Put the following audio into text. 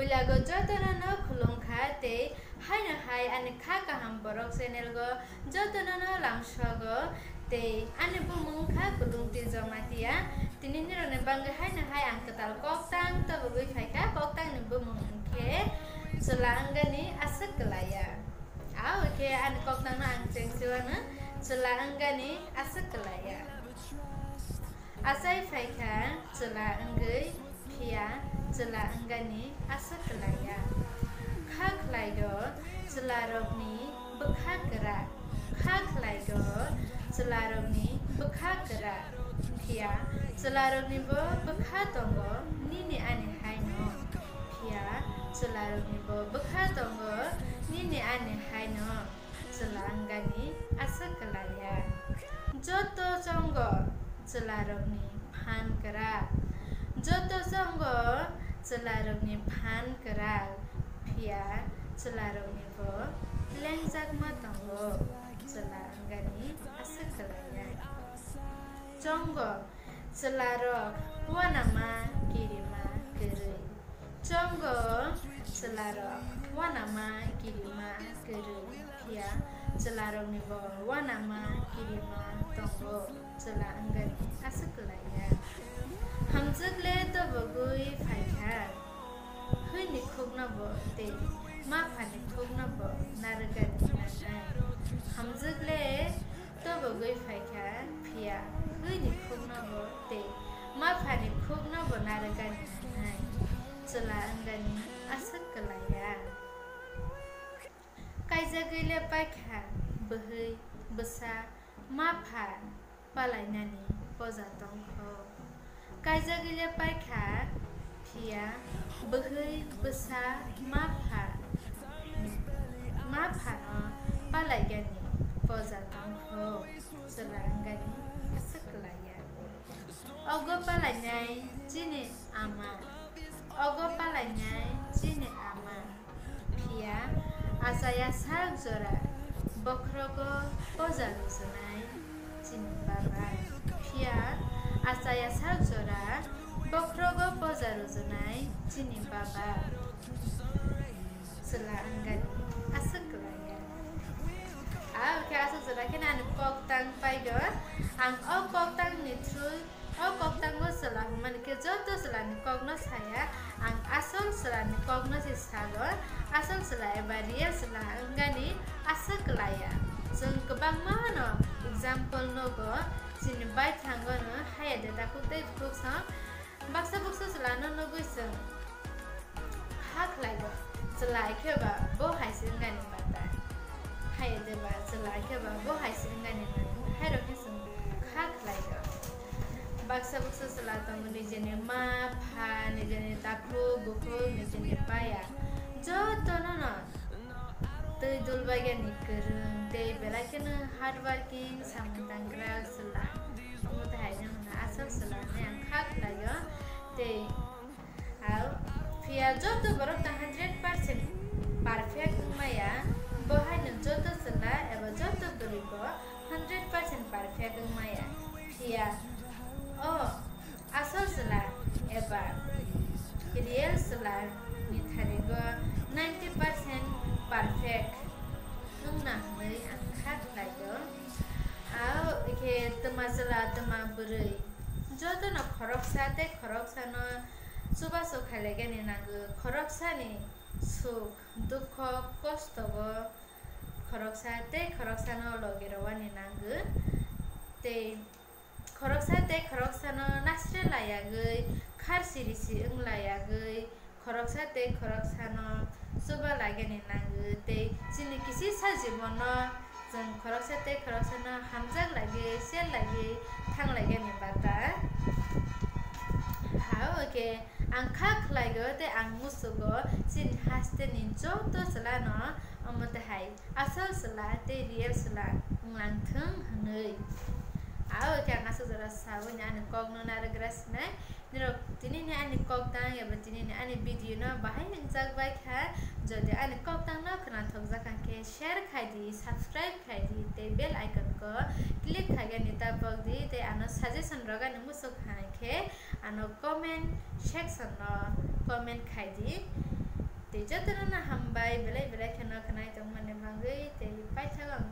puila go jotona no khulungkha tei haina hai ani kha kaham borok channel go. Jotona no lamshogo tei ani bumung kha kulungti jomatia tini nirone bangge haina hai ang ketal koktang to bugui phaika koktang ni bumung ke selangani asak kelaya aw ke ani koktang no ang chengsiwana selangani asak kelaya asai phaika chela anggai khya jala angani asa khlaya kha khlai do jala robni bkha kara kha khlai do jala robni bkha kara khya jala robni bo bkha tongo nini ani hai no khya jala robni bo bkha tongo nini ani hai no jala angani asa khlaya joto chongo jala robni phan kara selarungnya pan keral pia selarungnya bo lengjak matang bo, gani asik selanya. conggo selarok wanama kirima kere conggo selarok wanama kirima kere pia selarung nibo wanama kirima tonggo selarung gani asik selanya. Hamzuk le to bagui ಹನಿ ಖುಗ್ನಬ ತೆ ಮಾ ಫಾನಿ ಖುಗ್ನಬ ನಾರಗತಿ ಹಮ್ಜಗ್ಲೆ ತಬ ಗೈ ಫೈಖಾ ಫಿಯಾ ಹನಿ ಖುಗ್ನಬ ತೆ ಮಾ ಫಾನಿ ಖುಗ್ನಬ ನಾರಗತಿ ಚಲ ಅಂಗನಿ ಅಸಕ್ಕಲಾಯ ಕಾಯ್ಜಗೈಲೆ ಪಾಯ್ಖಾ ಬಹೈ ಬಸಾ ಮಾ ಫಾ ಪಾಲಾಯ್ನಾನಿ ಪಜಾತಂಖ ಕಾಯ್ಜಗೈಲೆ ಪಾಯ್ಖಾ ia bergerik besar Mabhar gani palayannya Fozatang Ho Seranggani kesekelaya Ogo palanyai jini aman. Ogo palanyai jini aman. Pia asaya sang zora Bokrogo pozalu senai jini barai Pia asaya sang zora Bogrogo Pozarozonae Cinibaba Selanggan Aseng kelaya Ah, oke aseng selakin anu poktang paidor eh? Ang o poktang nitrul O poktang go selang manke joto selang kognos haya Ang asul selang kognos istagor eh? asul selai e baria ya, selanggani aseng kelaya. Sung kebang mano Example nogo Cinibait hanggono haya datakutai buksang example नगो जोंनि बाइक थांगोन हाया देता कुते बुक्सा बाक्सा बुक्सा चलानो नगो जों हाक लाइगो चलाइखेबा बो हाइसिन गानि बाता हाया देबा चलाइखेबा बो हाइसिन गानि बाता हाइरखे जों हाक लाइगो बाक्सा बुक्सा चलातो निजेनि मा फा निजेनि दाखु बुखु निजेनि पाया जतो न tui dulbaga ni kerung tei belakena hardworking samantanggra sela kamu teh hanya mana asal sela ଯୌତୁକ ରଖା ହଣ୍ଡ୍ରେଡ୍ ପରସେଣ୍ଟ ପରଫେକ୍ଟ ମାୟା ବହାନ ଯୌତୁକ ସଲା ଏବଂ ଯୌତୁକ ଗୁଡ଼ିକ ହଣ୍ଡ୍ରେଡ୍ ପରସେଣ୍ଟ ପରଫେକ୍ଟ ମାୟା ଠିଆ ଓ ଆସଲ ସଲା ଏବା ରିଏଲ ସଲା ମିଥାରିବ ନାଇଣ୍ଟି ପରସେଣ୍ଟ ପରଫେକ୍ଟ ନୁନା ହୁଏ ଆଖାତ ଲାଗ ଆଉ ଏଠି ତୁମ ସଲା ତୁମ ବୁରେଇ ଯୌତୁକ ଖରକ ସାତେ ଖରକ ସାନ सुबा सुखाले नि नागो खरक्सा नि सुख दुःख कष्ट भयो खरक्सा त्यही खरक्सा नलगेर वा नि नागो त्यही खरक्सा त्यही खरक्सा नास्रे लायागै खारसि रिसि ओङ लायागै खरक्सा त्यही खरक्सा सुबा लाग्यो नि नागो त्यही चिनिकिसी छ जीवन जों खरक्सा त्यही खरक्सा हामजाक लागे सेल लागे थाङ लाग्यो आँखा खुलाइ गयो त्यही आङ मुसो गयो सिन हाँस्थे नि चौतो सुला न म त हाई आसल सला त्यही रियल सला लान्थुङ हङै हाउ त्यो आङ जरा सुला साउ नि आनी कग्नु नारे ग्रास नै। मेरो तिनी नि आनी कक्ताङ अब तिनी नि आनी बिदियो न भाइ मिन चाक भाइ खा। जति आनी कक्ताङ न खना थक के शेयर खाइदिए सब्सक्राइब खाइ दि त्यही बेल आइकन को क्लिक खाइ गनि त दि त्यही आनो सजेसन रगा नि मुसो खाइ खे ano comment section no comment khai di te jatuh na hambai belai belai kena kena itu mana mangai te pai thaga ang